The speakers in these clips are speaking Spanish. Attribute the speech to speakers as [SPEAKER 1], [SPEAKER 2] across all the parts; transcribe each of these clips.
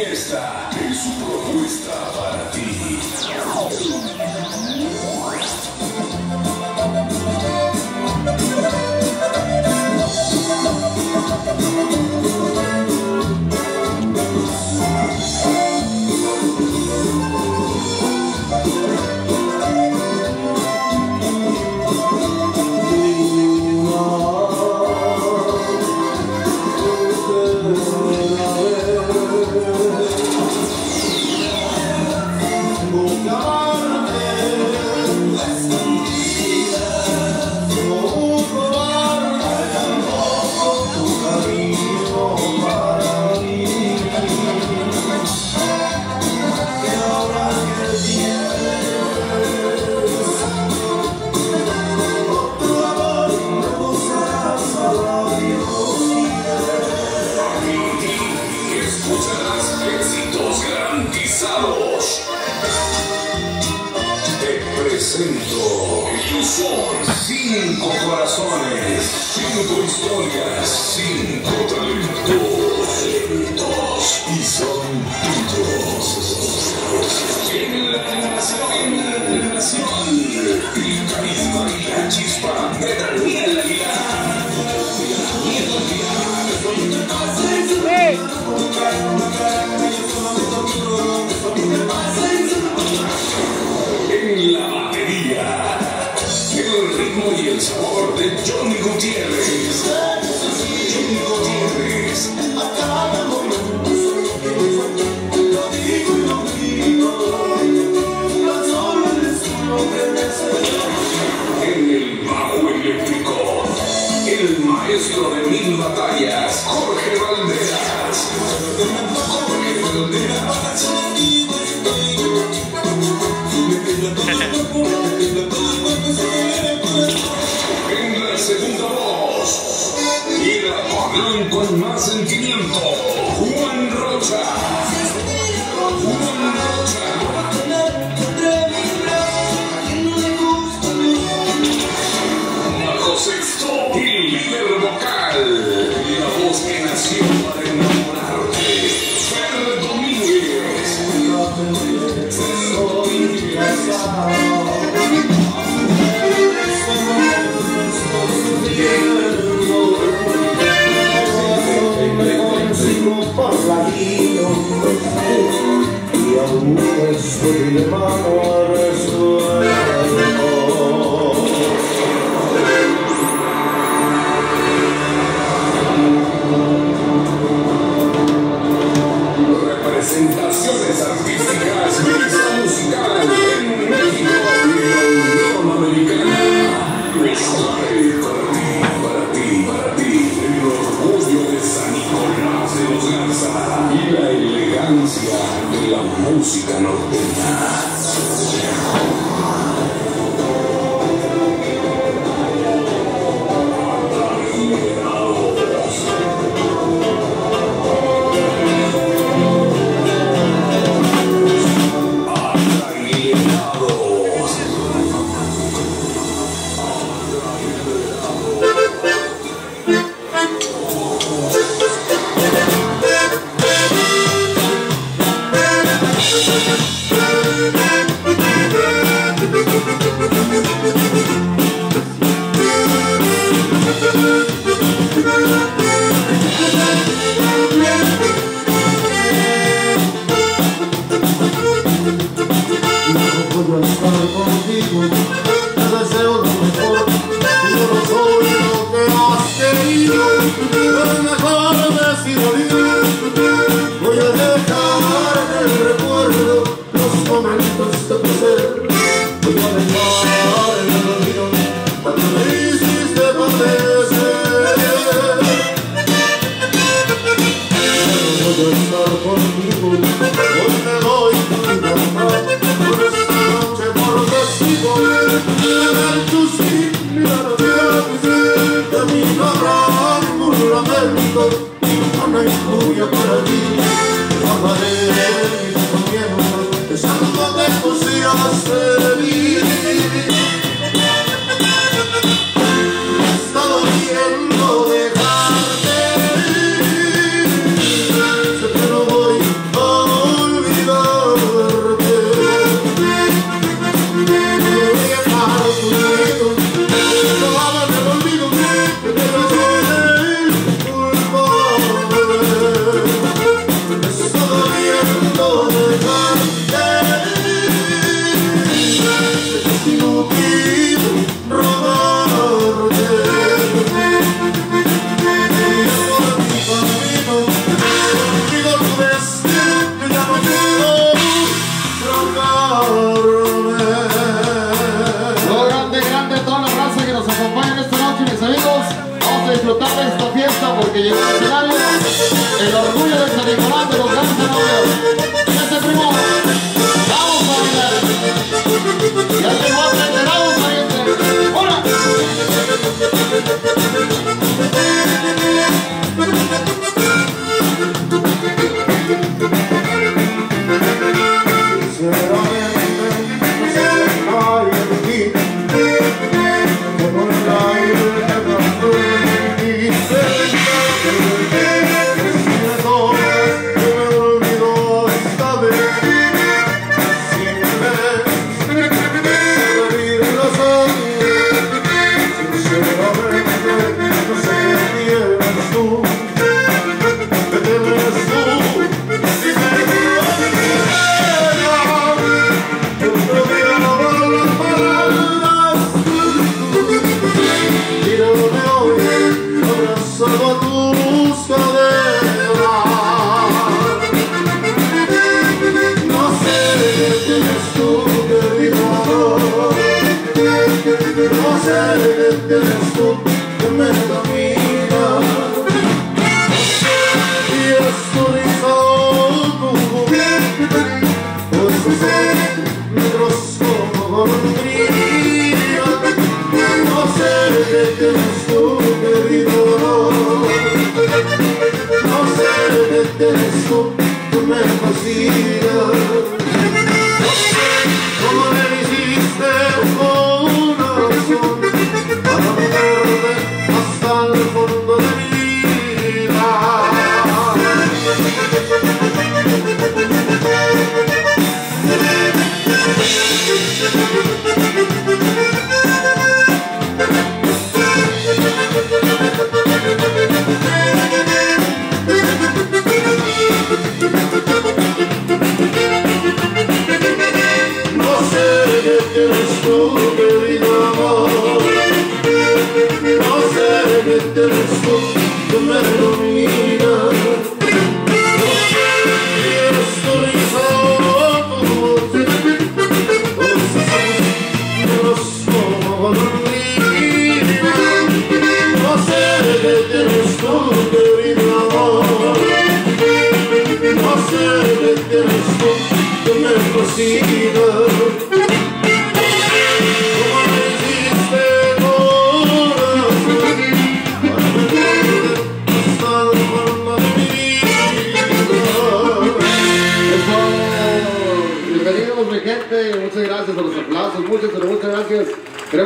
[SPEAKER 1] Esta es su propuesta para ti.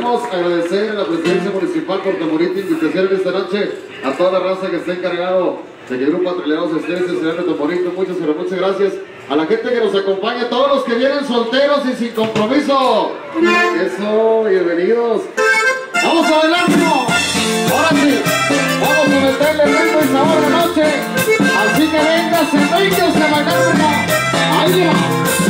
[SPEAKER 2] Queremos agradecer a la presidencia municipal Portamorita invitación esta noche a toda la raza que está encargado de que el Grupo Atreleados esté en este escenario Tamborito. Muchas, pero muchas gracias a la gente que nos acompaña, a todos los que vienen solteros y sin compromiso. Eso, bienvenidos. ¡Vamos a bailarnos! Ahora sí, vamos a meterle ritmo y sabor a la noche. Así que
[SPEAKER 3] venga, se venga,
[SPEAKER 4] se
[SPEAKER 3] bailar. ¡Ahí va!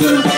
[SPEAKER 3] Vamos
[SPEAKER 2] a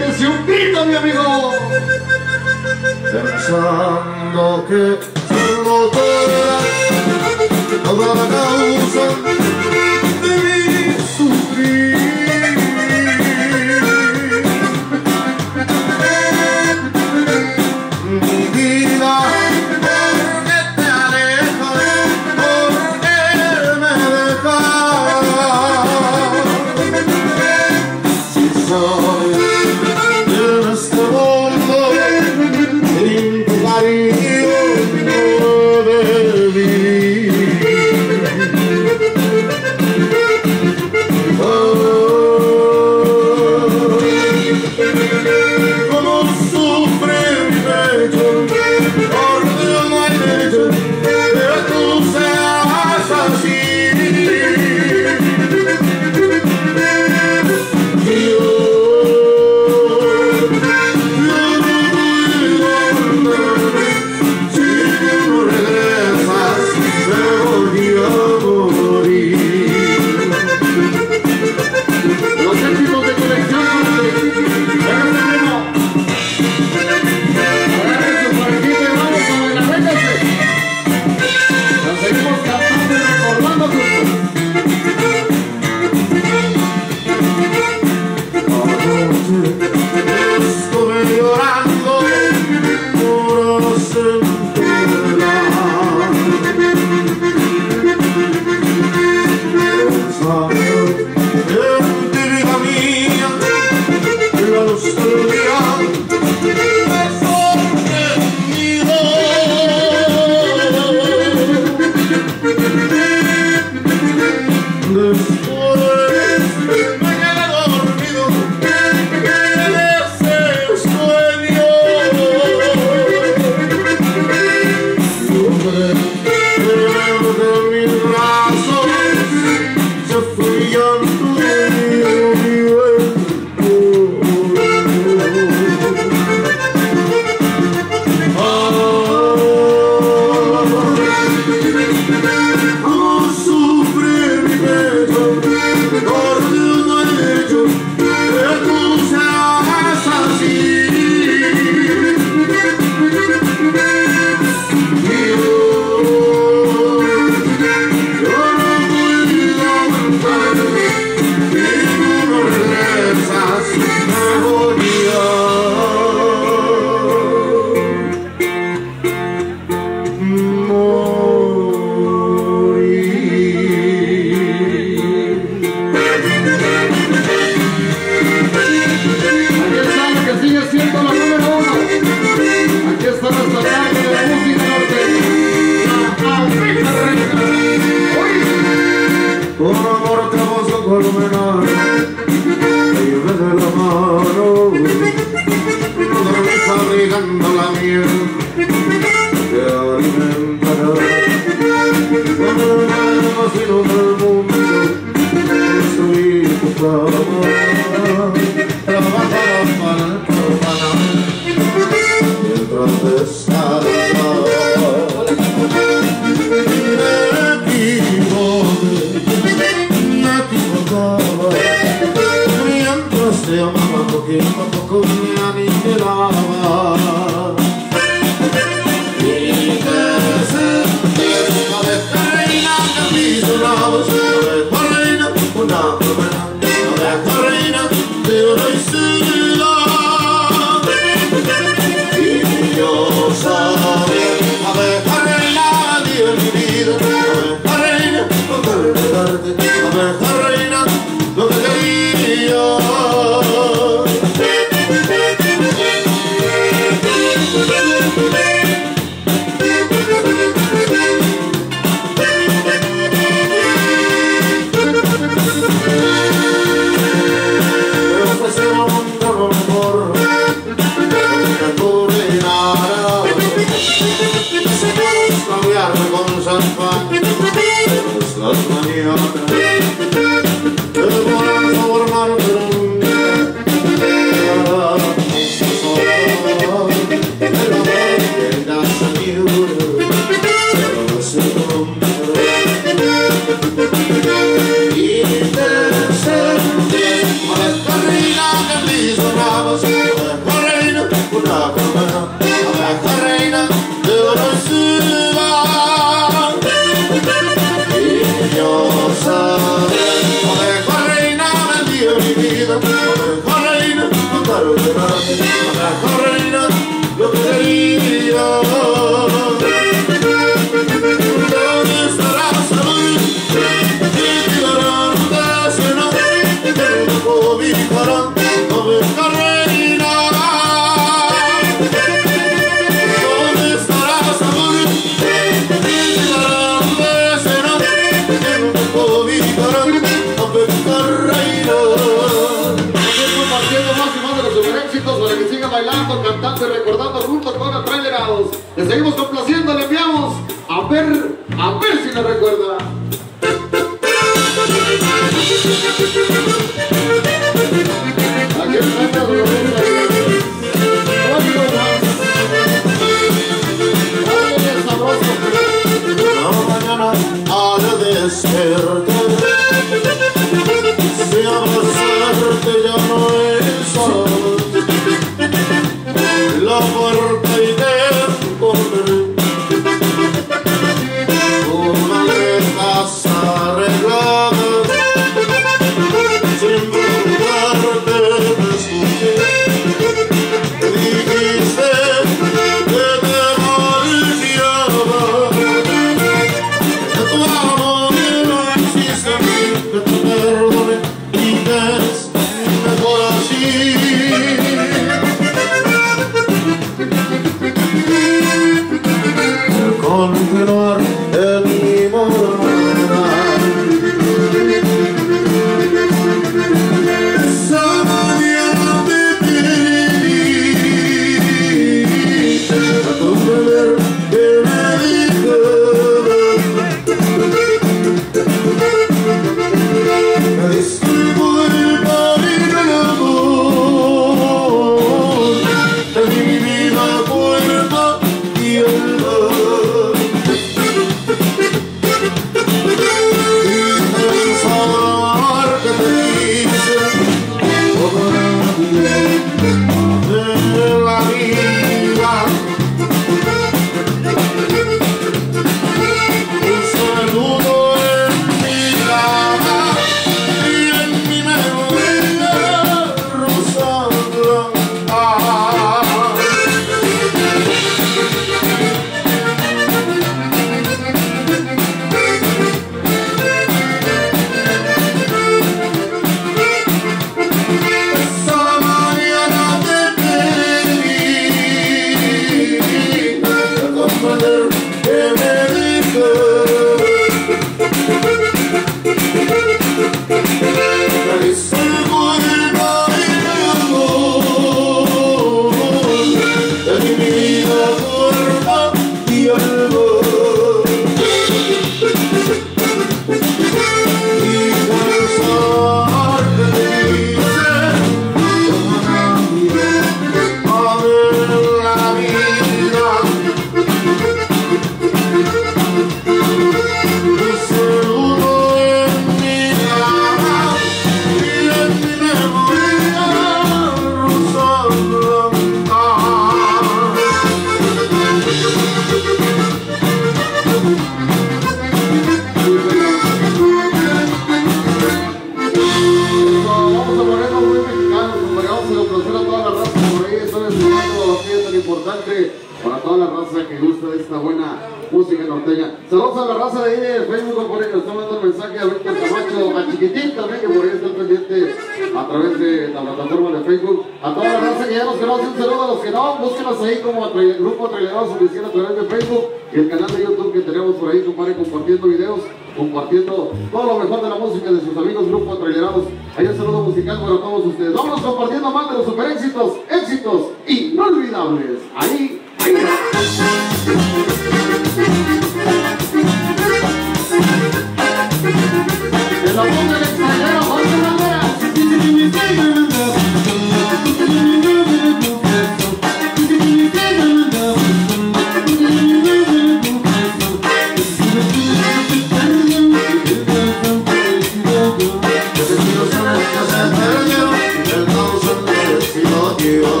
[SPEAKER 2] you.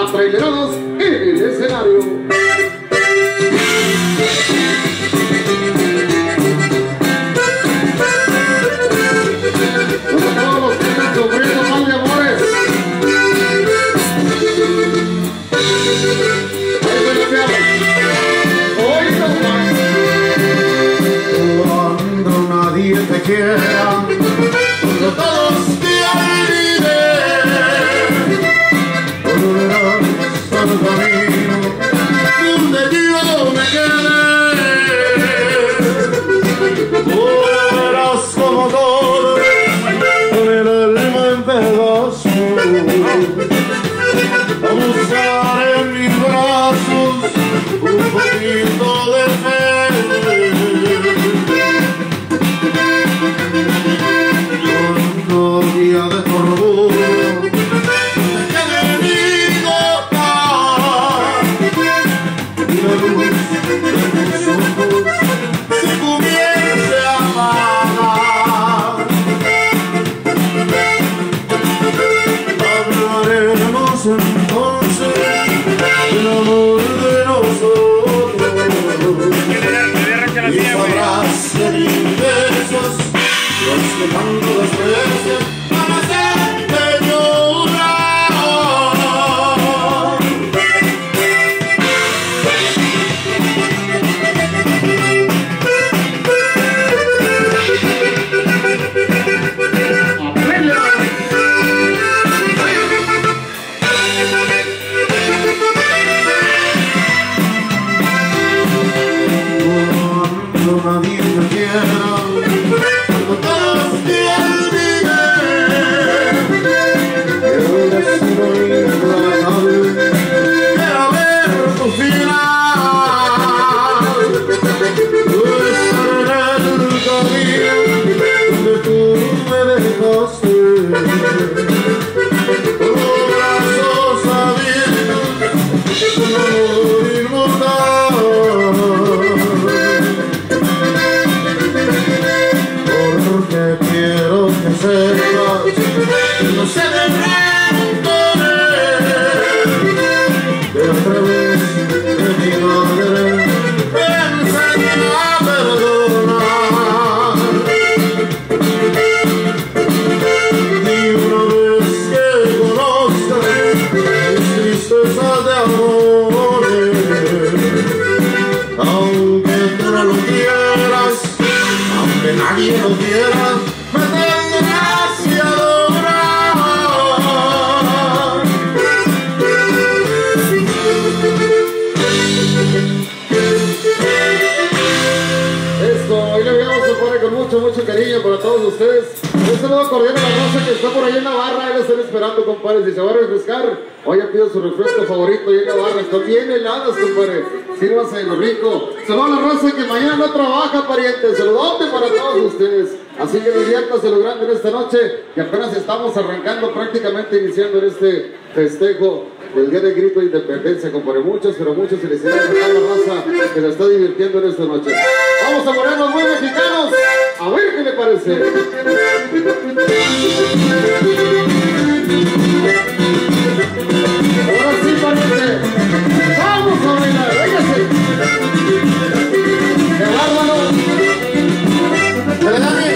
[SPEAKER 2] Complaciendo a
[SPEAKER 4] trailerados en el escenario.
[SPEAKER 2] Me tendrás que adorar.
[SPEAKER 4] Esto, hoy le veamos se pone con mucho, mucho cariño para todos ustedes. Un saludo cordial a la raza que está por ahí en la barra, la están esperando, compadres, si se va a refrescar. Oye, pido su refresco favorito ahí en la barra, están bien heladas, compadre. Sírvase lo rico. Saludo a la raza que mañana no trabaja, parientes. Saludote para todos ustedes. Así que diviértase lo grande en esta noche, que apenas estamos arrancando, prácticamente iniciando en este festejo del Día de Grito de Independencia, compadre. Muchas, pero muchas felicidades a toda la raza que se está divirtiendo en esta noche. Vamos a ponernos muy mexicanos. A ver qué le parece. Ahora sí, pariente. ¡Qué bárbaro!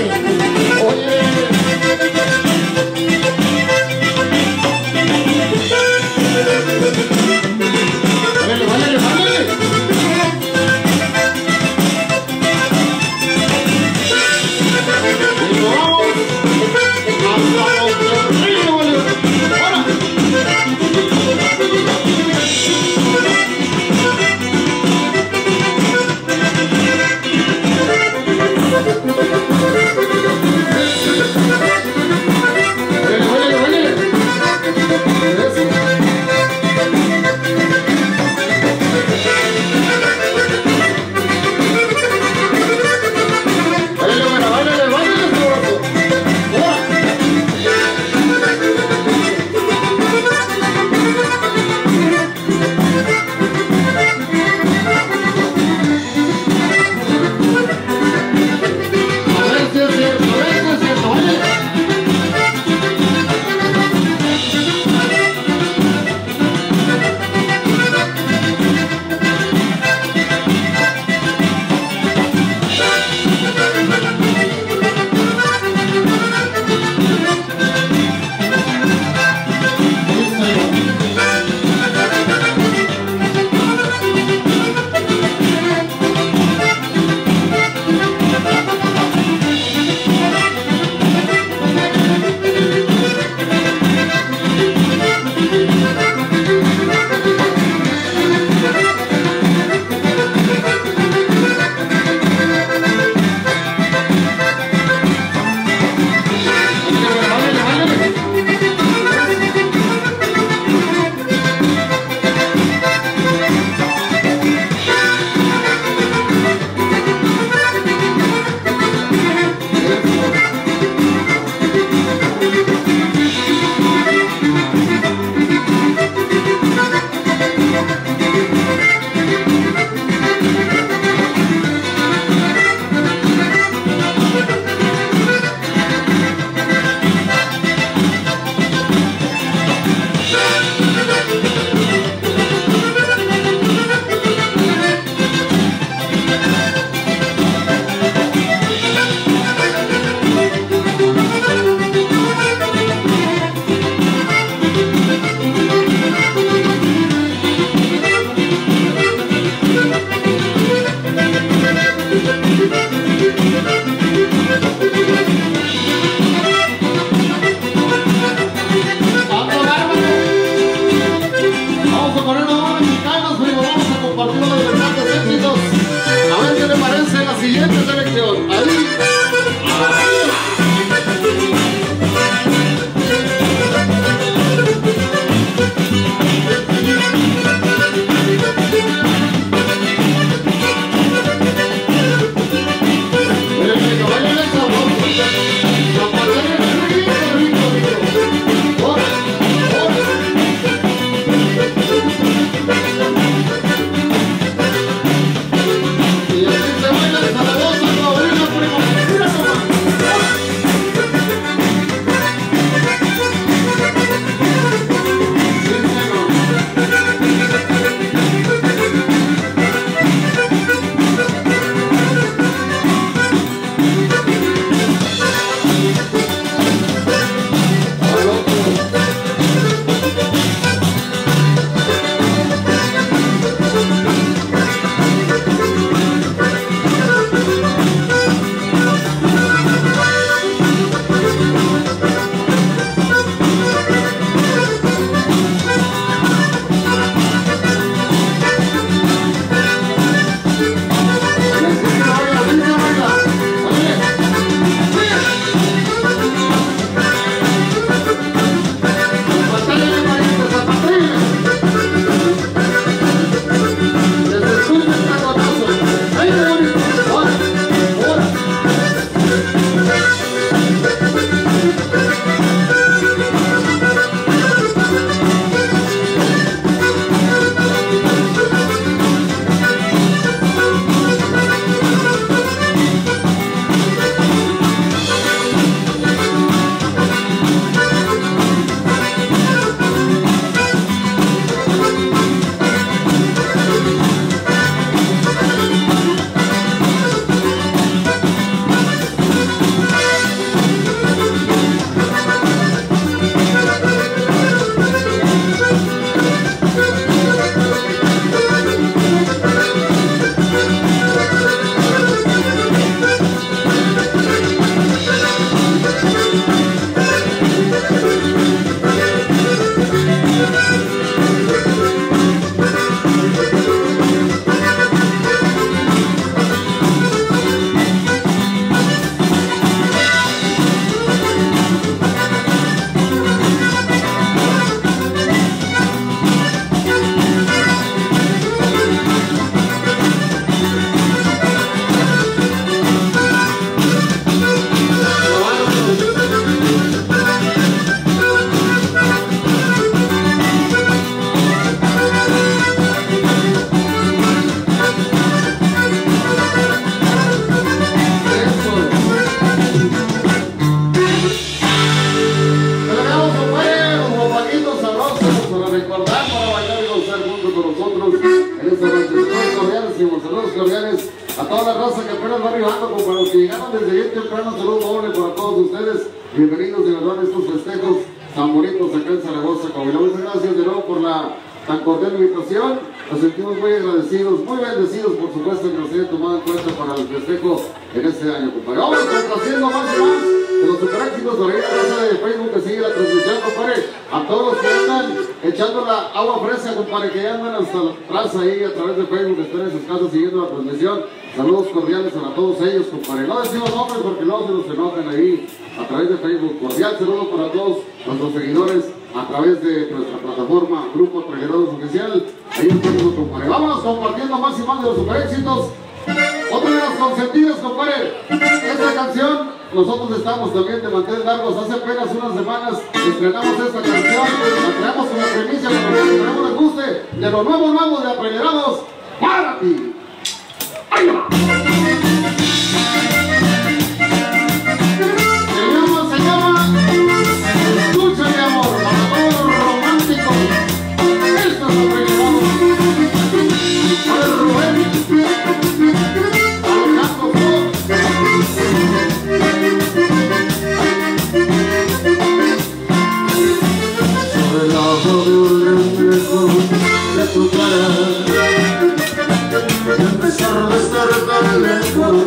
[SPEAKER 4] Y
[SPEAKER 2] a
[SPEAKER 4] pesar de estar tan lejos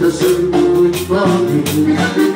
[SPEAKER 4] De ser muy familia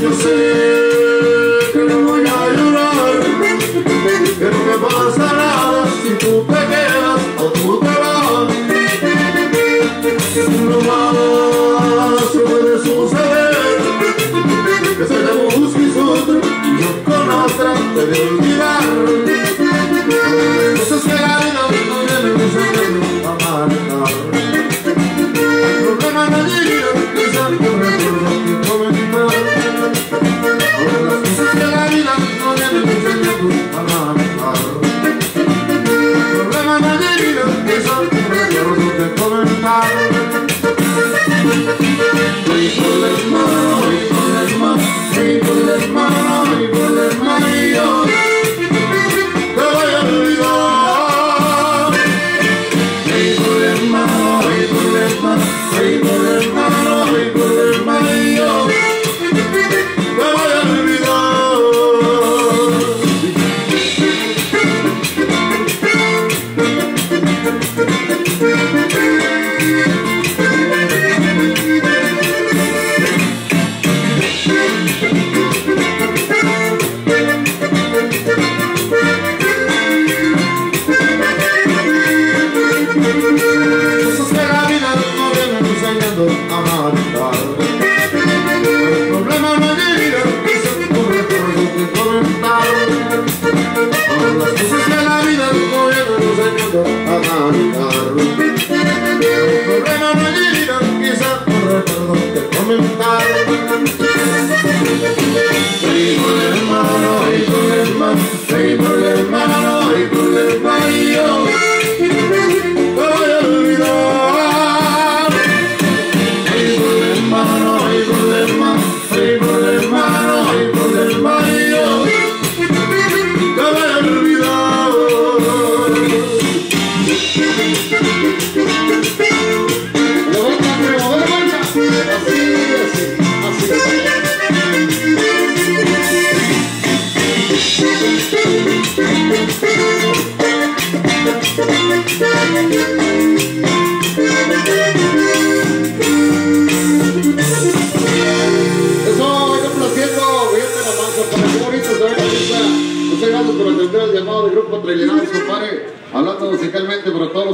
[SPEAKER 4] Yo sé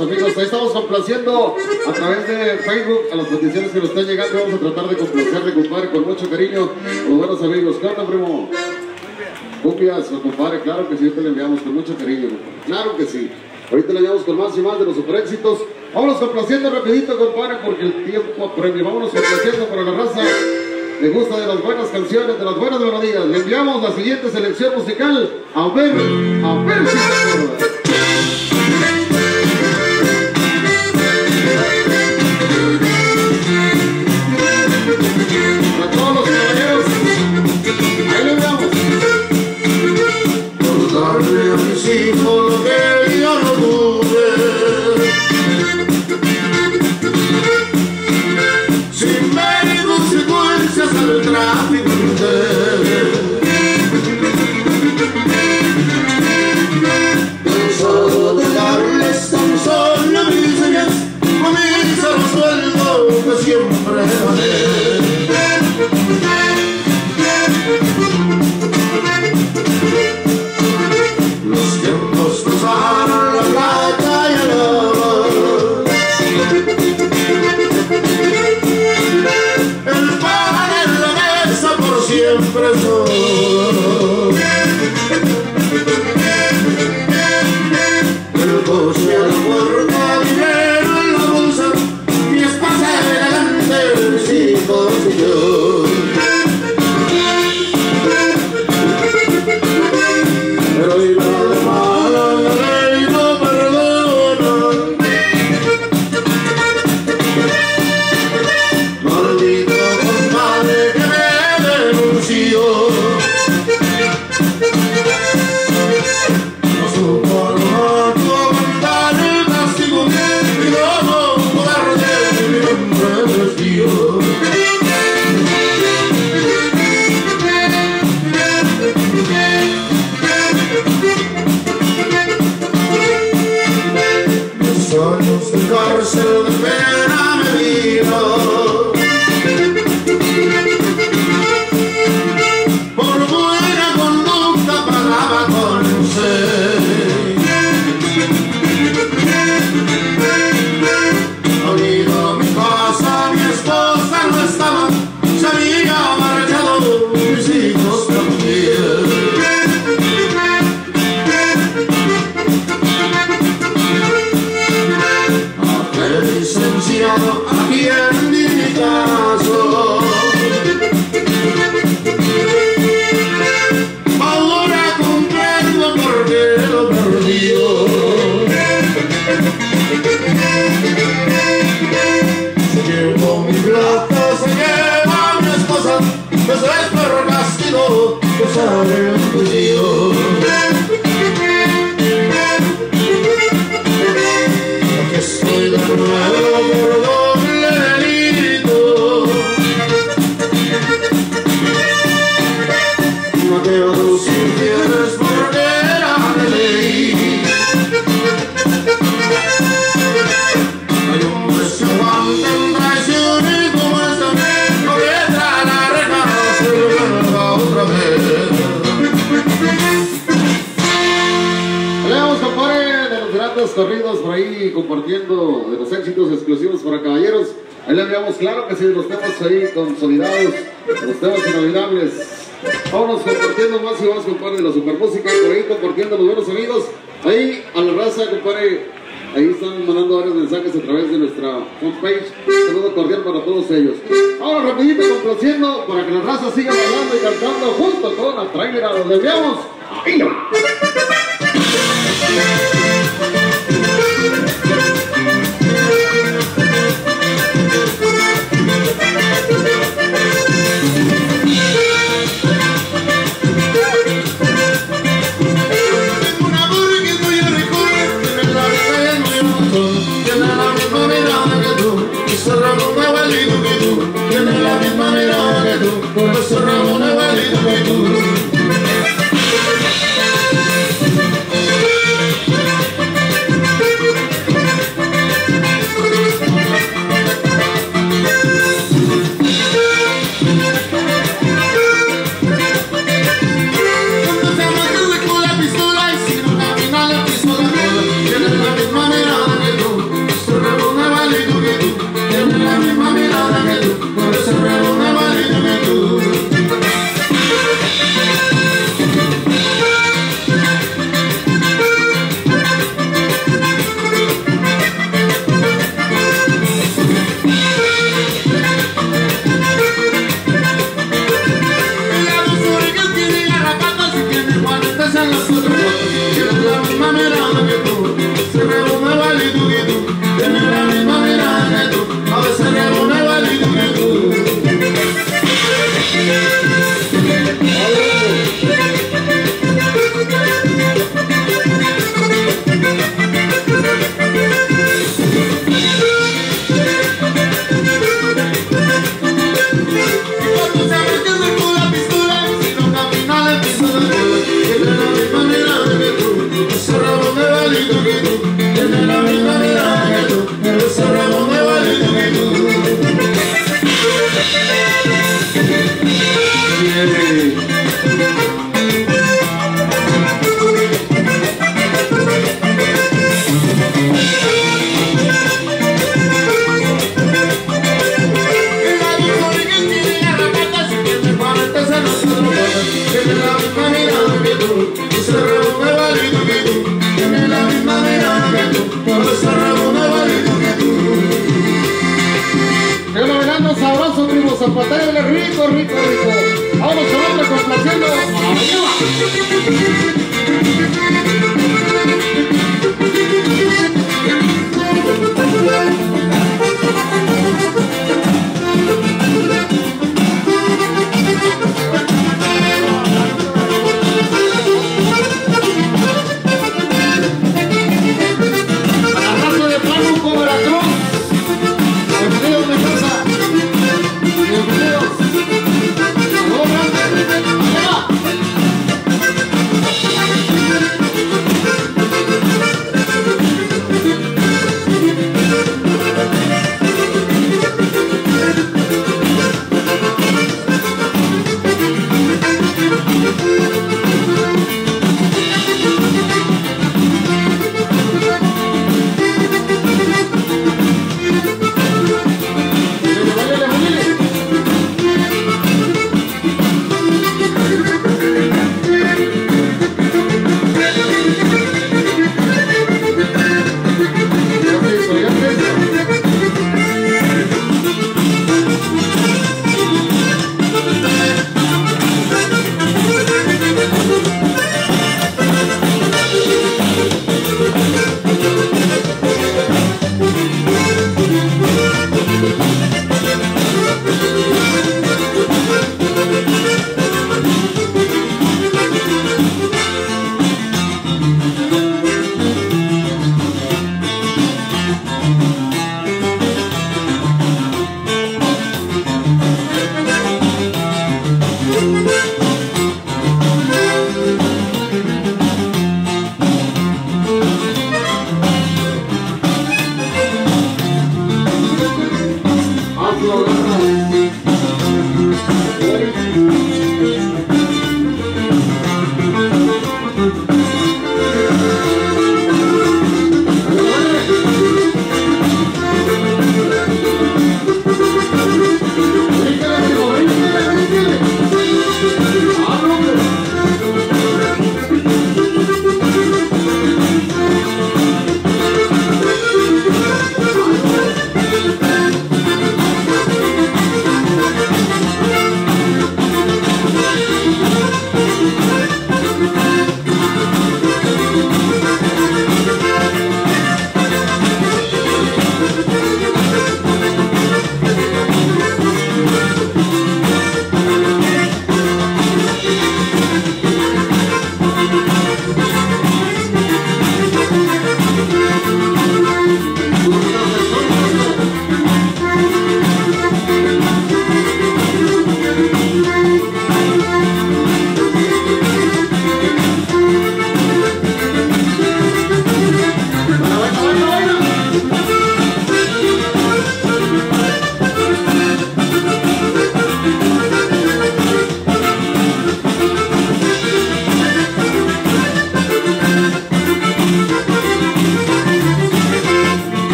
[SPEAKER 4] amigos. Ahí estamos complaciendo a través de Facebook a las peticiones que nos están llegando. Vamos a tratar de complacerle, compadre, con mucho cariño los buenos amigos. ¿Qué onda, primo? Cumbias, compadre, claro que sí, te le enviamos con mucho cariño, compadre. Claro que sí. Ahorita le enviamos con más y más de los super éxitos. Vámonos complaciendo rapidito, compadre, porque el tiempo apremia. Vámonos complaciendo para la raza. Le gusta de las buenas canciones, de las buenas melodías. Le enviamos la siguiente selección musical. A ver, a ver si se. Exclusivos para caballeros. Ahí le enviamos, claro que sí, los temas ahí consolidados, los temas inolvidables. Vámonos compartiendo más y más, compadre, de la supermúsica, por ahí compartiendo los buenos amigos. Ahí a la raza, compadre, ahí están mandando varios mensajes a través de nuestra homepage. Saludo cordial para todos ellos. Ahora rapidito complaciendo para que la raza siga bailando y cantando junto con la trailer los enviamos. Ahí va.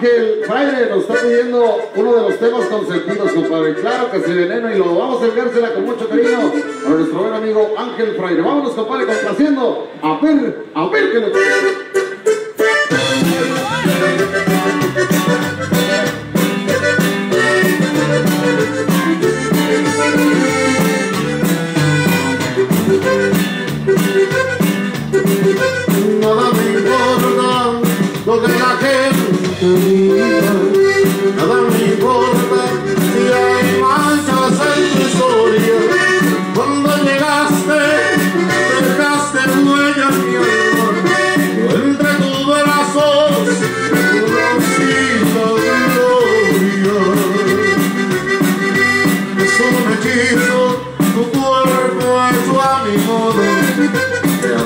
[SPEAKER 2] Ángel Fraile nos está pidiendo uno de los temas consentidos, compadre. Claro que se veneno y lo vamos a enviársela con mucho cariño a nuestro buen amigo Ángel Fraile. Vámonos, compadre, complaciendo. A ver, a ver
[SPEAKER 4] que le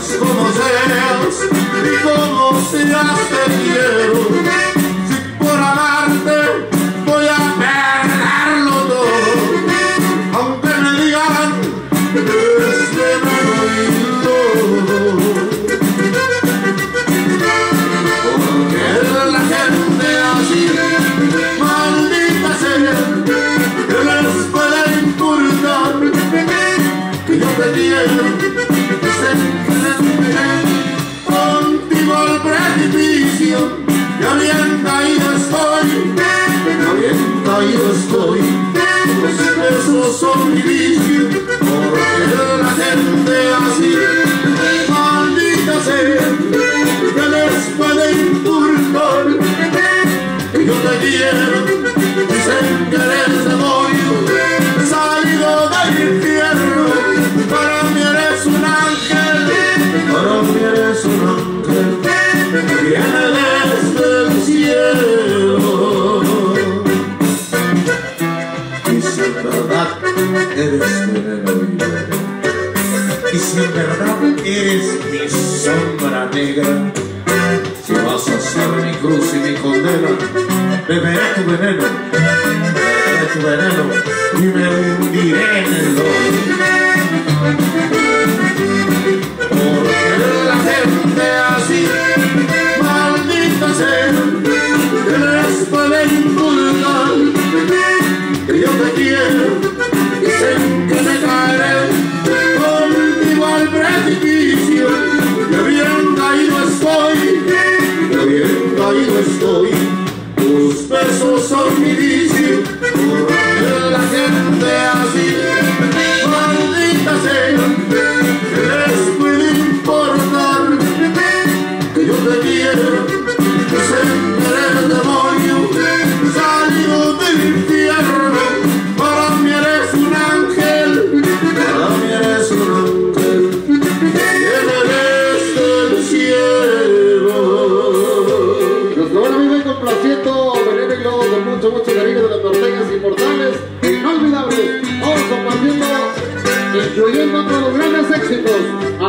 [SPEAKER 4] Somos Y si en verdad eres mi sombra negra, si vas a ser mi cruz y mi condena, beberé tu veneno, beberé tu veneno y me hundiré en el dolor. Porque la gente así, maldita sea, les puede inculcar que yo te quiero. oigo estoy, tus besos son mi vicio,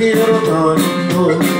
[SPEAKER 4] quiero oh. tanto